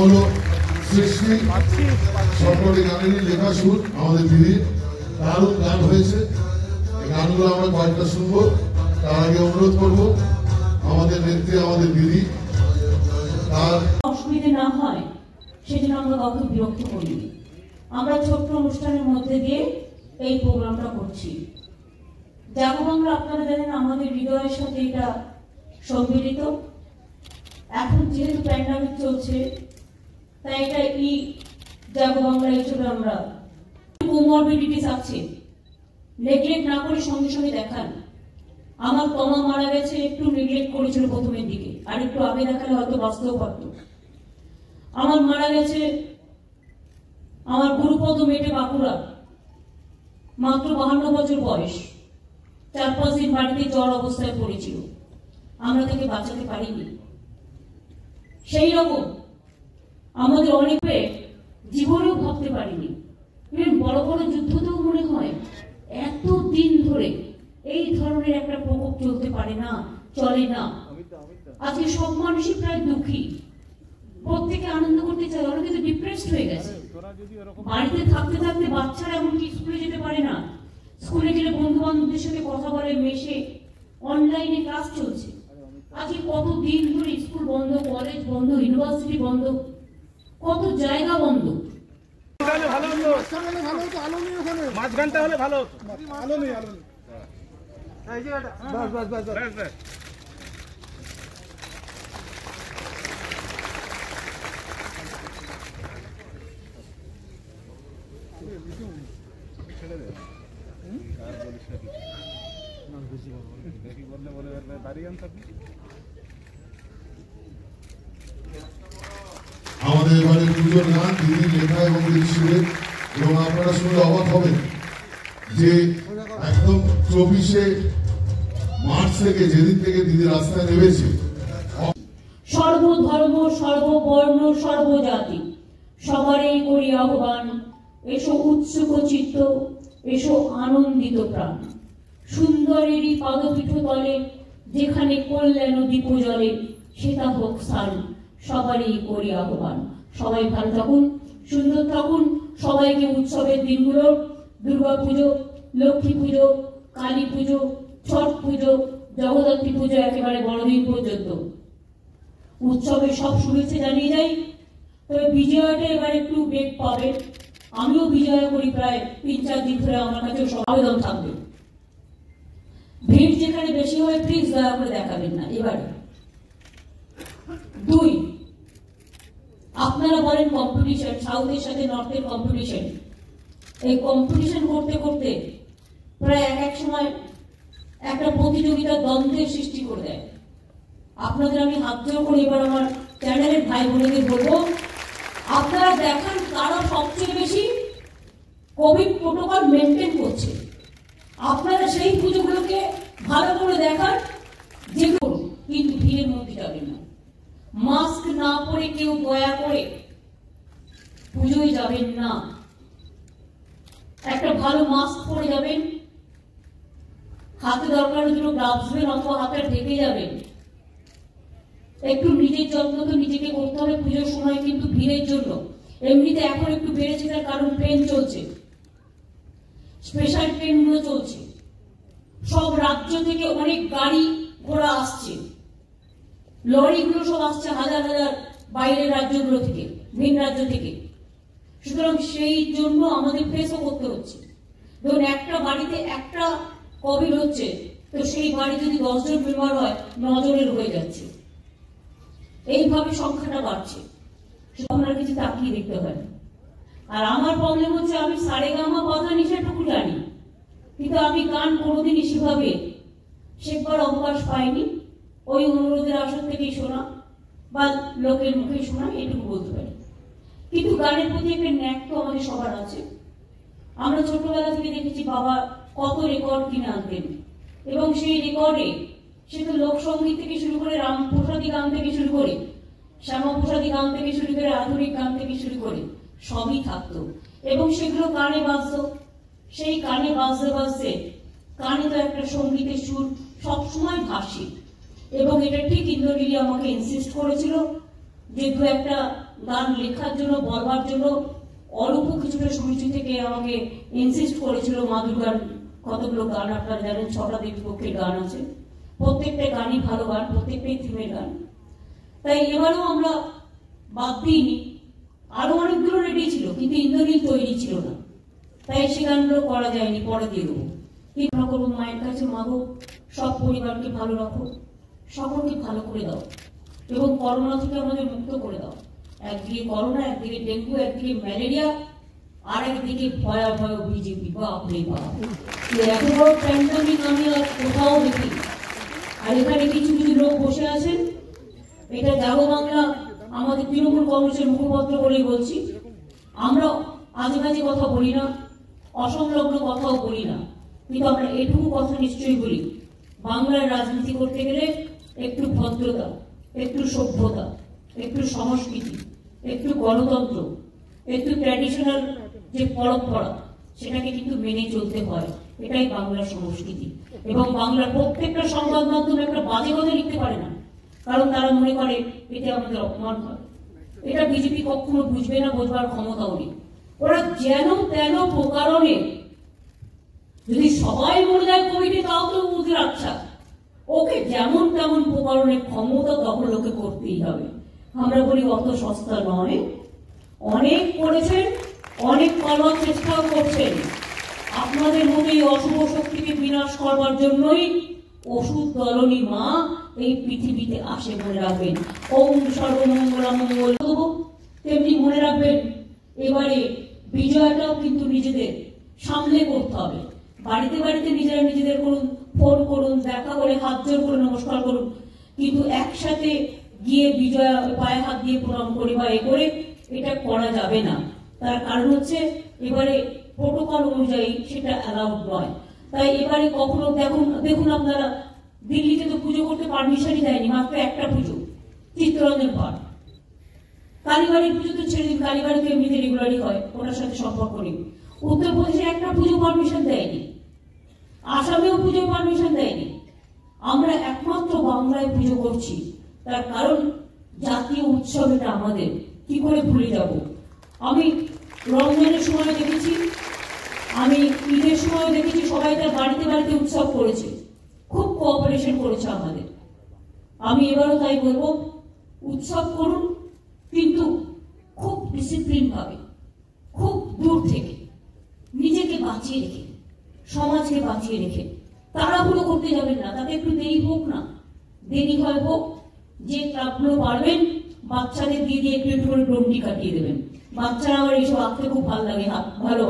হলো সৃষ্টি সকলে গানেরই লেখা সুর, আমাদের দিদি। দারুণ গান হয়েছে। গানগুলো আমরা কয়েকটা শুনব। তার আগে অনুরোধ করব, আমাদের নেত্রী, আমাদের দিদি, তার অসুবিধে না হয়, সেজন্য আমরা কাউকে বিরক্ত করিনি। আমরা ছোট্ট অনুষ্ঠানের মধ্যে দিয়ে এই প্রোগ্রামটা করছি। জাগো বাংলা আপনারা জানেন আমাদের হৃদয়ের সাথে এটা সম্মিলিত। এখন যেহেতু প্যান্ডামিক চলছে তাই এটা ই জাগো বাংলা হিসেবে আমরা। কোমরবিডিটিস আছে। নেগলেক্ট না করে সঙ্গে সঙ্গে দেখান। আমার কমা মারা গেছে, একটু নেগলেক্ট করেছিল প্রথমের দিকে। আর একটু আগে দেখালে হয়তো বাঁচতেও পারতো। আমার মারা গেছে, আমার গুরুপদ মেটে বাঁকুড়া। মাত্র বাহান্ন বছর বয়স। চার পাঁচ দিন বাড়িতে জ্বর অবস্থায় পড়েছিল। আমরা তাকে বাঁচাতে পারিনি। সেই রকম আমাদের অনেকে জীবনেও ভাবতে পারিনি। বড় বড় যুদ্ধতেও মনে হয় এত দিন ধরে এই ধরনের একটা প্রকোপ চলতে পারে না, চলে না। আজকে সব মানুষই প্রায় দুঃখী। প্রত্যেকে আনন্দ করতে চায়, অনেকে তো ডিপ্রেসড হয়ে গেছে। বাড়িতে থাকতে থাকতে বাচ্চারা এমনকি স্কুলে যেতে পারে না। স্কুলে গেলে বন্ধু বান্ধবদের সাথে কথা বলে, মেশে অনলাইনে ক্লাস চলছে। আজকে কত দিন ধরে স্কুল বন্ধ কলেজ বন্ধ ইউনিভার্সিটি বন্ধ কত জায়গা বন্ধ মাঝখানটা হলে ভালো হতো আলো নেই আলো নেই বাস বাস বাস বাস। আর বলিস না কিছু। বললে বলে বাড়ি আনতে আমাদের এবারে পুজোর গান দিদির লেখা এবং এবং আপনারা শুনলে অবাক হবেন যে একদম চব্বিশে মার্চ থেকে, যেদিন থেকে দিদি রাস্তায় নেমেছে, সর্বধর্ম, সর্ববর্ণ, সর্বজাতি, সবারই করি আহ্বান, এসো উৎসুক চিত্ত, এসো আনন্দিত প্রাণ। সুন্দরেরই পাদপীঠ তলে, যেখানে কল্যাণ দীপ জলে সেটা হোক স্থান, সবারই করি আহ্বান। সবাই ভালো থাকুন, সুন্দর থাকুন। সবাইকে উৎসবের দিনগুলো, দুর্গা পুজো, লক্ষ্মী পুজো, কালী পুজো, ছট পুজো, জগদ্ধাত্রী পুজো একেবারে বড়দিন পর্যন্ত। উৎসবের সব শুভেচ্ছা জানিয়ে যাই। তবে বিজয়াটা এবার একটু বেগ পাবে। আমিও বিজয়া করি প্রায় তিন চার দিন ধরে আমার কাছে আবেদন থাকবে। ভিড় যেখানে বেশি হয় প্লিজ দয়া করে দেখাবেন না। এবারে দুই। আপনারা বলেন কম্পিটিশন সাউথের সাথে নর্থের কম্পিটিশন এই কম্পিটিশন করতে করতে প্রায় এক এক সময় একটা প্রতিযোগিতা দ্বন্দ্বের সৃষ্টি করে দেয়। আপনাদের আমি হাত জোড় করে এবার আমার চ্যানেলের ভাই বোনেদের বলব, আপনারা দেখান কারা সবচেয়ে বেশি কোভিড প্রোটোকল মেনটেন করছে। আপনারা সেই পুজোগুলোকে ভালো করে দেখান যে কিন্তু ভিড়ের মধ্যে যাবেন না। মাস্ক না পরে কেউ দয়া করে পুজোয় যাবেন না। একটা ভালো মাস্ক পরে যাবেন। হাতে দরকার দুটো গ্লাভস অথবা হাতে ঢেকে যাবেন। একটু নিজের যত্ন তো নিজেকে করতে হবে পুজোর সময় কিন্তু ভিড়ের জন্য। এমনিতে এখন একটু বেড়েছে তার কারণ ট্রেন চলছে। স্পেশাল ট্রেনগুলো চলছে। সব রাজ্য থেকে অনেক গাড়ি ঘোড়া আসছে। লরিগুলো সব আসছে হাজার হাজার বাইরের রাজ্যগুলো থেকে, ভিন রাজ্য থেকে। সুতরাং সেই জন্য আমাদের ফেসও করতে হচ্ছে। ধরুন একটা বাড়িতে একটা কোভিড হচ্ছে, তো সেই বাড়ি যদি দশজন মেম্বার হয়, নজরের হয়ে যাচ্ছে। এইভাবে সংখ্যাটা বাড়ছে। আপনার কিছু তাকিয়ে দেখতে হয় আর আমার প্রবলেম হচ্ছে আমি সারেগামা বাধা নিষেধটুকু জানি। কিন্তু আমি গান কোনোদিনই সেভাবে শেখবার অবকাশ পাইনি। ওই অনুরোধের আসর থেকেই শোনা বা লোকের মুখে শোনা, এটুকু বলতে পারি। কিন্তু গানের প্রতি একটা ন্যাক তো আমাদের সবার আছে। আমরা ছোটবেলা থেকে দেখেছি বাবা কত রেকর্ড কিনে আনতেন। এবং সেই রেকর্ডে সে তো লোকসঙ্গীত থেকে শুরু করে রামপ্রসাদী গান থেকে শুরু করে, শ্যামাপ্রসাদী গান থেকে শুরু করে আধুনিক গান থেকে শুরু করে সবই থাকতো। এবং সেগুলো কানে বাজতো। সেই কানে বাজতে বাজতে কানে তো একটা সঙ্গীতের সুর সবসময় ভাসে। এবং এটা ঠিক ইন্দ্রনীলি আমাকে ইনসিস্ট করেছিল যে দু একটা গান লেখার জন্য, বলবার জন্য, অল্প কিছুটা সুরুচি থেকে আমাকে ইনসিস্ট করেছিল, মা দুর্গার কতগুলো গান আপনারা জানেন, ছটা দেবী পক্ষের গান আছে। প্রত্যেকটা গানই ভালো গান, প্রত্যেকটাই থিমের গান। তাই এবারেও আমরা বাদ দিইনি। আরও অনেকগুলো রেডি ছিল, কিন্তু ইন্দ্রনীল তৈরি ছিল না। তাই সে গানগুলো করা যায়নি, পরে দিয়ে দেবো। কি করব মায়ের কাছে? মাগো সব পরিবারকে ভালো রাখো। সকলকে ভালো করে দাও এবং করোনা থেকে আমাদের মুক্ত করে দাও। একদিকে করোনা, একদিকে ডেঙ্গু, একদিকে ম্যালেরিয়া, আর একদিকে ভয়াবহ বিজেপি। বাপ এই এত বড় প্যান্ডামিক আমি আর কোথাও দেখি আর এখানে কিছু কিছু লোক বসে আছেন। এটা জাগো বাংলা, আমাদের তৃণমূল কংগ্রেসের মুখপত্র বলেই বলছি। আমরা আজে বাজে কথা বলি না, অসংলগ্ন কথাও বলি না। কিন্তু আমরা এটুকু কথা নিশ্চয়ই বলি। বাংলার রাজনীতি করতে গেলে একটু ভদ্রতা, একটু সভ্যতা, একটু সংস্কৃতি, একটু গণতন্ত্র, একটু ট্র্যাডিশনাল যে পরম্পরা, সেটাকে কিন্তু মেনে চলতে হয়। এটাই বাংলার সংস্কৃতি। এবং বাংলার প্রত্যেকটা সংবাদ মাধ্যমে একটা বাজে কথা লিখতে পারে না। কারণ তারা মনে করে এতে আমাদের অপমান হয়। এটা বিজেপি কখনো বুঝবে না, বোঝবার ক্ষমতাও নেই। ওরা যেন তেন প্রকারণে যদি সবাই মনে যায়, কমিটি তাও তো ওদের আচ্ছা। ওকে যেমন তেমন প্রকারণে ক্ষমতা তখন লোকে করতেই হবে। আমরা বলি, অত সস্তা নয়। অনেক করেছেন, অনেক করবার চেষ্টাও করছেন। আপনাদের মধ্যে এই অশুভ শক্তিকে বিনাশ করবার জন্যই ওষুধ দলনী মা এই পৃথিবীতে আসে মনে রাখবেন। ওম সর্বমঙ্গলা মঙ্গল তেমনি মনে রাখবেন, এবারে বিজয়টাও কিন্তু নিজেদের সামলে করতে হবে। বাড়িতে বাড়িতে নিজেরা নিজেদের করুন ফোন করুন, দেখা করে হাত জোর করে নমস্কার করুন। কিন্তু একসাথে গিয়ে বিজয় পায়ে হাত দিয়ে প্রণাম করি বা এ করে, এটা করা যাবে না। তার কারণ হচ্ছে, এবারে প্রোটোকল অনুযায়ী সেটা অ্যালাউড নয়। তাই এবারে কখনো দেখুন দেখুন আপনারা, দিল্লিতে তো পুজো করতে পারমিশনই দেয়নি, মাত্র একটা পুজো, চিত্তরঞ্জন পাঠ কালীবাড়ির পুজো তো ছেড়ে দিন কালীবাড়ি তো এমনিতে রেগুলারই হয়, ওনার সাথে সম্পর্ক নেই। উত্তরপ্রদেশে একটা পুজো পারমিশন দেয়নি। আসামেও পুজো পারমিশন দেয়নি। আমরা একমাত্র বাংলায় পুজো করছি। তার কারণ জাতীয় উৎসব এটা আমাদের। কি করে ভুলে যাব? আমি রমজানের সময় দেখেছি, আমি ঈদের সময় দেখেছি, সবাই তার বাড়িতে বাড়িতে উৎসব করেছে। খুব কোঅপারেশন করেছে আমাদের। আমি এবারও তাই বলব, উৎসব করুন, কিন্তু খুব ডিসিপ্লিন ভাবে, খুব দূর থেকে। বাঁচিয়ে রেখে, সমাজকে বাঁচিয়ে রেখে। তাড়াহুড়ো করতে যাবেন না, তাতে একটু দেরি হোক না। দেরি হয় হোক, যে ক্লাবগুলো পারবেন, বাচ্চাদের দিয়ে দিয়ে একটু একটু করে ডোমটি কাটিয়ে দেবেন। বাচ্চারা আমার এইসব আঁকতে খুব ভালো লাগে ভালো